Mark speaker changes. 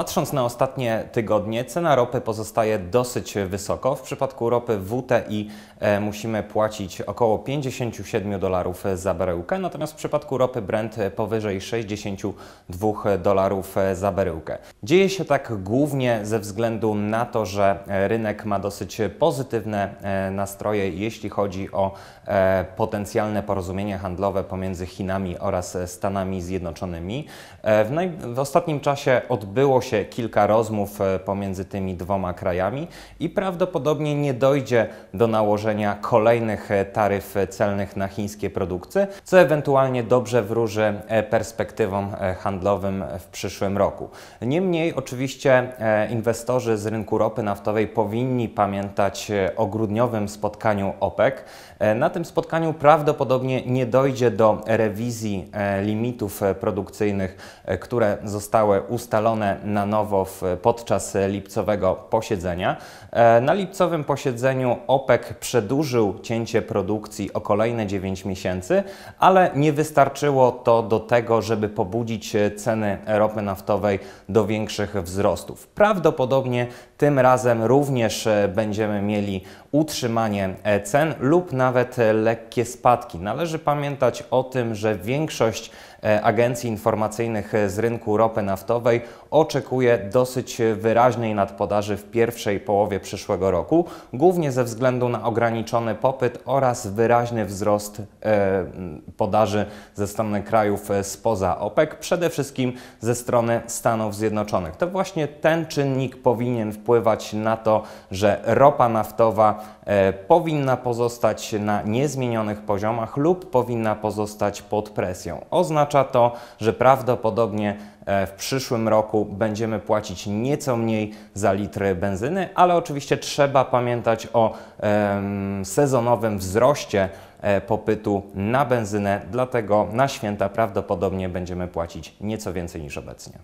Speaker 1: Patrząc na ostatnie tygodnie, cena ropy pozostaje dosyć wysoko. W przypadku ropy WTI e, musimy płacić około 57 dolarów za baryłkę, natomiast w przypadku ropy Brent powyżej 62 dolarów za baryłkę. Dzieje się tak głównie ze względu na to, że rynek ma dosyć pozytywne e, nastroje, jeśli chodzi o e, potencjalne porozumienie handlowe pomiędzy Chinami oraz Stanami Zjednoczonymi. W, w ostatnim czasie odbyło się kilka rozmów e, pomiędzy tymi dwoma krajami i prawdopodobnie nie dojdzie do nałożenia kolejnych e, taryf celnych na chińskie produkty, co ewentualnie dobrze wróży e, perspektywom handlowym w przyszłym roku. Niemniej oczywiście inwestorzy z rynku ropy naftowej powinni pamiętać o grudniowym spotkaniu OPEC. Na tym spotkaniu prawdopodobnie nie dojdzie do rewizji limitów produkcyjnych, które zostały ustalone na nowo w, podczas lipcowego posiedzenia. E, Na lipcowym posiedzeniu OPEC przedłużył cięcie produkcji o kolejne 9 miesięcy, ale nie wystarczyło to do tego, żeby pobudzić ceny ropy naftowej do większych wzrostów. Prawdopodobnie tym razem również będziemy mieli utrzymanie e, cen lub nawet lekkie spadki. Należy pamiętać o tym, że większość e, agencji informacyjnych z rynku ropy naftowej oczekuje dosyć wyraźnej nadpodaży w pierwszej połowie przyszłego roku, głównie ze względu na ograniczony popyt oraz wyraźny wzrost e, podaży ze strony krajów e, spoza OPEC, przede wszystkim ze strony Stanów Zjednoczonych. To właśnie ten czynnik powinien wpływać na to, że ropa naftowa e, powinna pozostać na niezmienionych poziomach lub powinna pozostać pod presją. Oznacza to, że prawdopodobnie e, w przyszłym roku będziemy płacić nieco mniej za litry benzyny, ale oczywiście trzeba pamiętać o sezonowym wzroście e, popytu na benzynę, dlatego na święta prawdopodobnie będziemy płacić nieco więcej niż obecnie.